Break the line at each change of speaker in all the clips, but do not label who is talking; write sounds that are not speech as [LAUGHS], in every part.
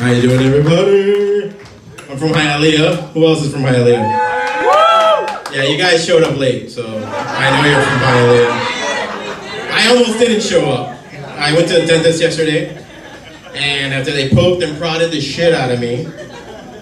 How you doing, everybody? I'm from Hialeah. Who else is from Hialeah? Yeah, you guys showed up late, so I know you're from Hialeah. I almost didn't show up. I went to the dentist yesterday, and after they poked and prodded the shit out of me,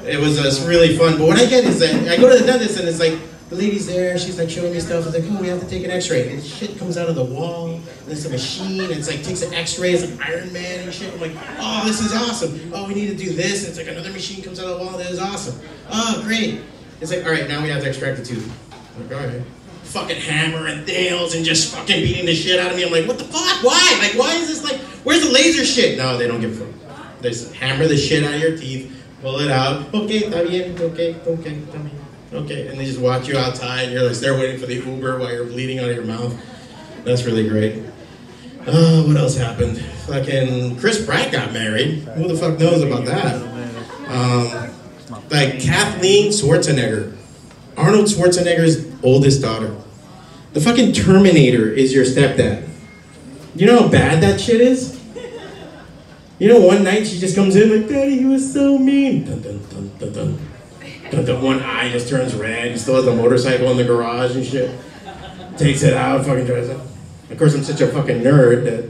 it was just really fun. But what I get is that I go to the dentist and it's like the lady's there, she's like showing me stuff. It's like, oh, we have to take an X-ray. And shit comes out of the wall. And there's a machine. And it's like takes an X-ray. It's like Iron Man and shit. I'm like, oh, this is awesome. Oh, we need to do this. And it's like another machine comes out of the wall. That is awesome. Oh, great. It's like, all right, now we have to extract the tooth. I'm like, all right. Fucking hammer and nails and just fucking beating the shit out of me. I'm like, what the fuck? Why? Like, why is this like? Where's the laser shit? No, they don't give a fuck. They just hammer the shit out of your teeth, pull it out. Okay, está bien. Okay, okay, está bien. Okay, and they just watch you outside. You're like there waiting for the Uber while you're bleeding out of your mouth. That's really great. Oh, what else happened? Fucking Chris Pratt got married. Who the fuck knows about that? Um, like Kathleen Schwarzenegger, Arnold Schwarzenegger's oldest daughter. The fucking Terminator is your stepdad. You know how bad that shit is? You know, one night she just comes in like, Daddy, he was so mean. Dun, dun, dun, dun. The, one eye just turns red. He still has the motorcycle in the garage and shit. Takes it out, fucking drives it. Of course, I'm such a fucking nerd that,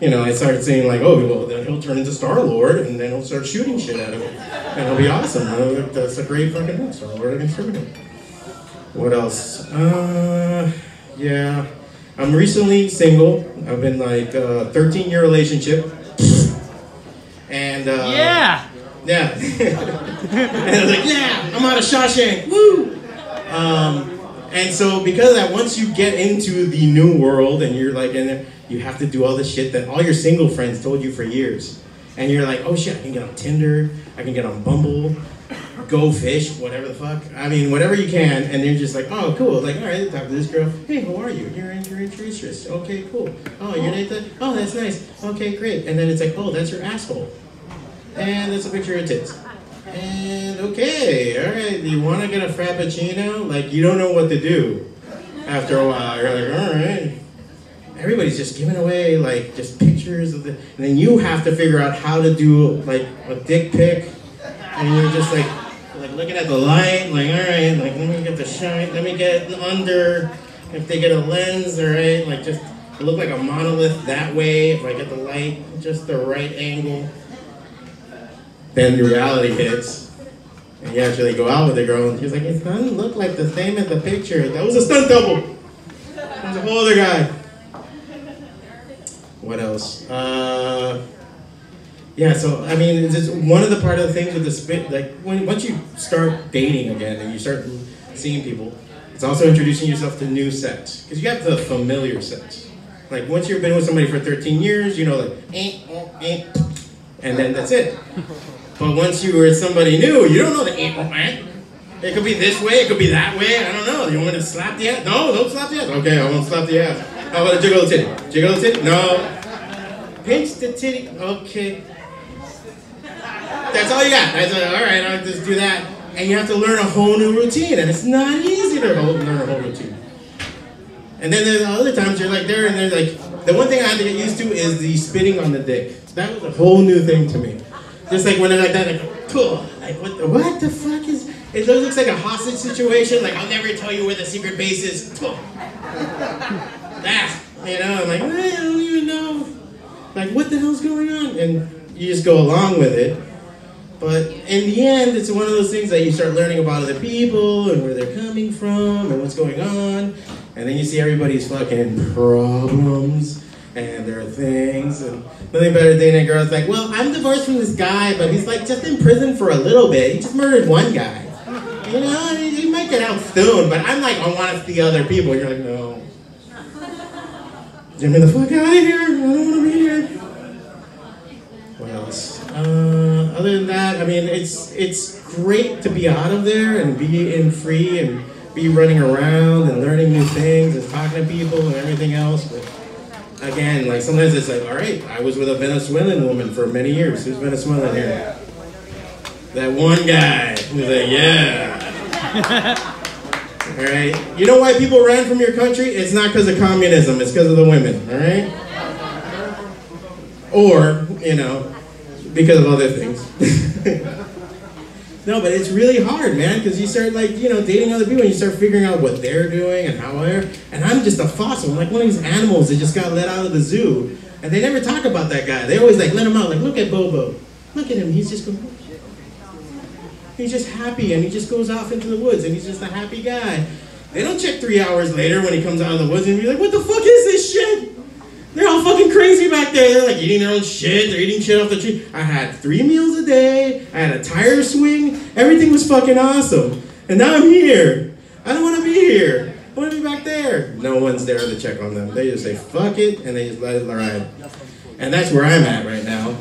you know, I started saying like, oh, well, then he'll turn into Star Lord, and then he'll start shooting shit at him, and it'll be awesome. That's a great fucking book, Star Lord against Terminator. What else? Uh, yeah, I'm recently single. I've been like a 13 year relationship, and uh,
Yeah.
Yeah. [LAUGHS] and I was like, yeah, I'm out of Shawshank. Woo! Um, and so because of that, once you get into the new world and you're like in there, you have to do all the shit that all your single friends told you for years. And you're like, oh shit, I can get on Tinder, I can get on Bumble, Go Fish, whatever the fuck. I mean, whatever you can. And you're just like, oh, cool. Like, all right, talk to this girl. Hey, how are you? You're in, interest. Okay, cool. Oh, you're Nathan? Oh, that's nice. Okay, great. And then it's like, oh, that's your asshole. And that's a picture of tits. And okay, all right, you want to get a frappuccino? Like, you don't know what to do after a while. You're like, all right. Everybody's just giving away, like, just pictures of the. And then you have to figure out how to do, like, a dick pic. And you're just like, like looking at the light, like, all right, like, let me get the shine, let me get under. If they get a lens, all right, like, just look like a monolith that way. If I get the light, just the right angle then the reality hits. And you actually go out with the girl, and she's like, it doesn't look like the same as the picture. That was a stunt double. Was a whole other guy. What else? Uh, yeah, so I mean, it's just one of the part of the things with the spit, like when once you start dating again and you start seeing people, it's also introducing yourself to new sex because you have the familiar sex. Like once you've been with somebody for 13 years, you know, like, eh, eh, eh, and then that's it. But once you were somebody new, you don't know the eh, eh. It could be this way, it could be that way. I don't know. You want me to slap the ass? No, don't slap the ass. Okay, I won't slap the ass. How about a jiggle the titty? Jiggle the titty? No. Pinch the titty. Okay. That's all you got. That's all, all right. I'll just do that, and you have to learn a whole new routine, and it's not easy to learn a whole routine. And then there's other times you're like there, and there's like the one thing I had to get used to is the spitting on the dick. That was a whole new thing to me. Just like when they're like that, like cool. Like what the what the fuck is? It looks like a hostage situation. Like I'll never tell you where the secret base is. Cool. [LAUGHS] That you know, I'm like I don't even know. Like what the hell's going on? And you just go along with it. But in the end, it's one of those things that you start learning about other people and where they're coming from and what's going on. And then you see everybody's fucking problems and there are things. And nothing better than a girl's like, well, I'm divorced from this guy, but he's like just in prison for a little bit. He just murdered one guy. You know, he, might get out soon, but I'm like, I want to see other people. You're like, no. Get me the fuck out of here. I don't want to be here. What else? Uh, other than that, I mean, it's it's great to be out of there and be in free and be running around and learning new things and talking to people and everything else. But again, like sometimes it's like, all right, I was with a Venezuelan woman for many years. Who's Venezuelan here? That one guy who's like, yeah. [LAUGHS] All right. You know why people ran from your country? It's not because of communism. It's because of the women. All right. Or you know, because of other things. [LAUGHS] no, but it's really hard, man, because you start like you know dating other people and you start figuring out what they're doing and how they're. And I'm just a fossil. I'm like one of these animals that just got let out of the zoo, and they never talk about that guy. They always like let him out. Like look at Bobo, look at him. He's just going. He's just happy and he just goes off into the woods and he's just a happy guy. They don't check three hours later when he comes out of the woods and be like, what the fuck is this shit? They're all fucking crazy back like eating their own shit. They're eating shit off the tree. I had three meals a day. I had a tire swing. Everything was fucking awesome. And now I'm here. I don't want to be here. I want to be back there. No one's there to check on them. They just say fuck it and they just let it ride. And that's where I'm at right now.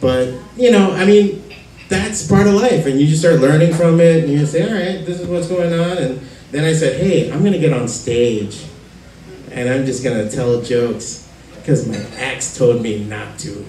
But you know, I mean, that's part of life, and you just start learning from it, and you say, all right, this is what's going on, and then I said, hey, I'm gonna get on stage, and I'm just gonna tell jokes because my ex told me not to.